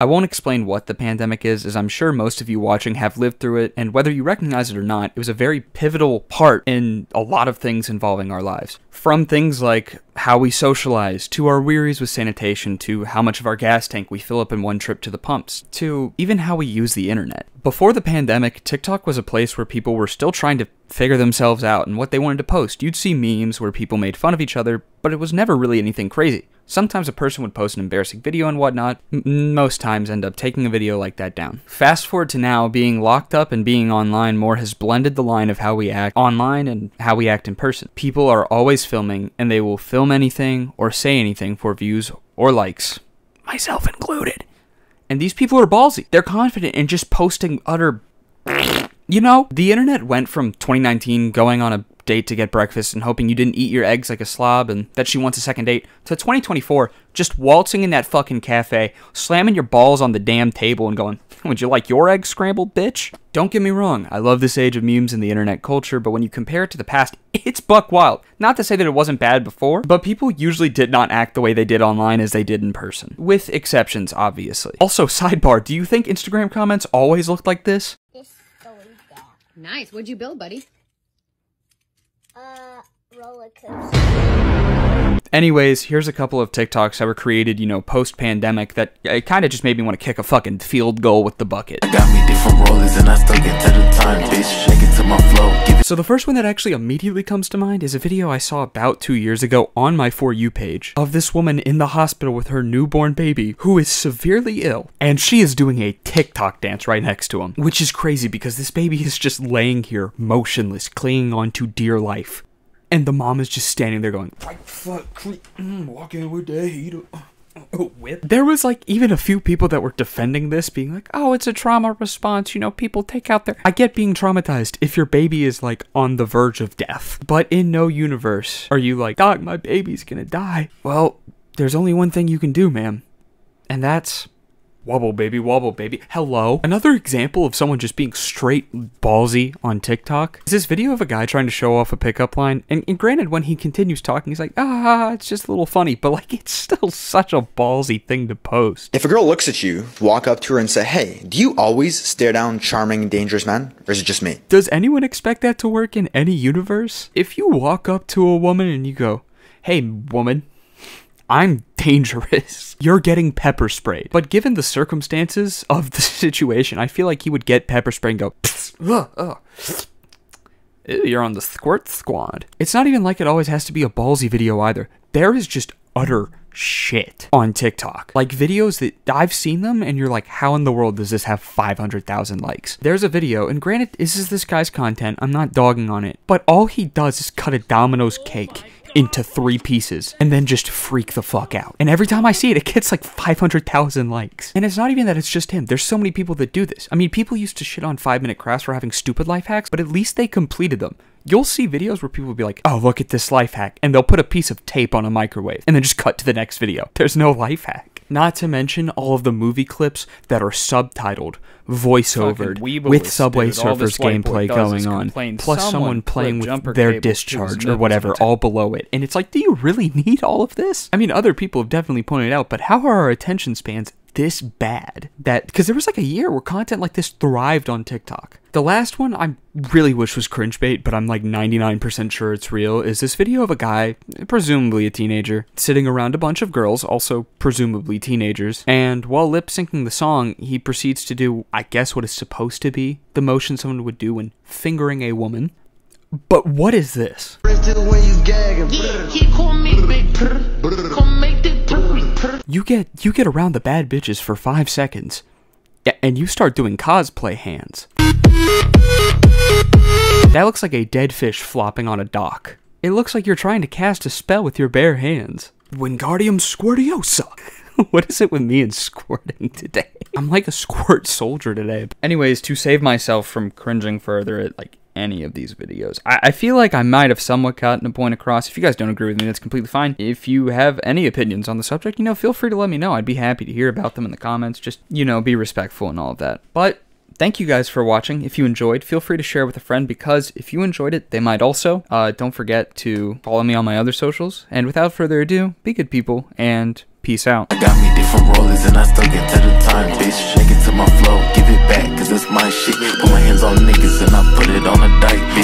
I won't explain what the pandemic is, as I'm sure most of you watching have lived through it, and whether you recognize it or not, it was a very pivotal part in a lot of things involving our lives. From things like how we socialize, to our wearies with sanitation, to how much of our gas tank we fill up in one trip to the pumps, to even how we use the internet. Before the pandemic, TikTok was a place where people were still trying to figure themselves out and what they wanted to post. You'd see memes where people made fun of each other, but it was never really anything crazy. Sometimes a person would post an embarrassing video and whatnot, M- most times end up taking a video like that down. Fast forward to now, being locked up and being online more has blended the line of how we act online and how we act in person. People are always filming, and they will film anything or say anything for views or likes, myself included. And these people are ballsy. They're confident in just posting utter. You know, the internet went from 2019 going on a date to get breakfast and hoping you didn't eat your eggs like a slob and that she wants a second date to 2024 just waltzing in that fucking cafe, slamming your balls on the damn table and going, Would you like your eggs scrambled, bitch? Don't get me wrong, I love this age of memes and the internet culture, but when you compare it to the past, it's buck wild. Not to say that it wasn't bad before, but people usually did not act the way they did online as they did in person. With exceptions, obviously. Also, sidebar, do you think Instagram comments always looked like this? Nice. What'd you build, buddy? Uh, roller coaster. Anyways, here's a couple of TikToks that were created, you know, post pandemic that it kind of just made me want to kick a fucking field goal with the bucket. Got me different rollers and I still get to the time, bitch. Shake it to my flow. So the first one that actually immediately comes to mind is a video I saw about two years ago on my For You page of this woman in the hospital with her newborn baby who is severely ill, and she is doing a TikTok dance right next to him, which is crazy because this baby is just laying here motionless, clinging on to dear life. And the mom is just standing there going, right foot, walking with the heat. Oh, whip. There was like even a few people that were defending this, being like, "Oh, it's a trauma response." You know, people take out their. I get being traumatized if your baby is like on the verge of death, but in no universe are you like, "Doc, my baby's gonna die." Well, there's only one thing you can do, ma'am, and that's wobble baby, wobble baby. Hello. Another example of someone just being straight ballsy on TikTok is this video of a guy trying to show off a pickup line. And, and granted, when he continues talking, he's like, ah, it's just a little funny, but like, it's still such a ballsy thing to post. If a girl looks at you, walk up to her and say, Hey, do you always stare down charming, dangerous men? Or is it just me? Does anyone expect that to work in any universe? If you walk up to a woman and you go, hey, woman, I'm dangerous. You're getting pepper sprayed. But given the circumstances of the situation, I feel like he would get pepper spray and go. Ew, uh, You're on the squirt squad. It's not even like it always has to be a ballsy video either. There is just utter shit on TikTok. Like videos that I've seen them and you're like, how in the world does this have 500,000 likes? There's a video, and granted, this is this guy's content. I'm not dogging on it. But all he does is cut a Domino's cake into three pieces and then just freak the fuck out. And every time I see it, it gets like 500,000 likes. And it's not even that it's just him. There's so many people that do this. I mean, people used to shit on 5 Minute Crafts for having stupid life hacks, but at least they completed them. You'll see videos where people will be like, oh, look at this life hack. And they'll put a piece of tape on a microwave and then just cut to the next video. There's no life hack. Not to mention all of the movie clips that are subtitled, voiceovered, with Subway dude. Surfers this white boy gameplay going on, plus someone Someone playing with their cables to his discharge or whatever all below it. And it's like, do you really need all of this? I mean, other people have definitely pointed out, but how are our attention spans this bad that because there was like a year where content like this thrived on TikTok. The last one I really wish was cringe bait, but I'm like 99% sure it's real, is this video of a guy, presumably a teenager, sitting around a bunch of girls, also presumably teenagers, and while lip syncing the song, he proceeds to do, I guess, what is supposed to be the motion someone would do when fingering a woman. But what is this? Get you get around the bad bitches for five seconds, and you start doing cosplay hands. That looks like a dead fish flopping on a dock. It looks like you're trying to cast a spell with your bare hands. Wingardium Squirtiosa. what is it with me and squirting today? I'm like a squirt soldier today. Anyways, to save myself from cringing further at like any of these videos, I, I feel like I might have somewhat gotten a point across. If you guys don't agree with me, that's completely fine. If you have any opinions on the subject, you know, feel free to let me know. I'd be happy to hear about them in the comments. Just, you know, be respectful and all of that. But Thank you guys for watching. If you enjoyed, feel free to share with a friend because if you enjoyed it, they might also. Uh, don't forget to follow me on my other socials. And without further ado, be good people and Peace out. I got me different rollers and I still get to the time, bitch. Shake it to my flow, give it back, cause it's my shit. Put my hands on niggas and I put it on a dike, bitch.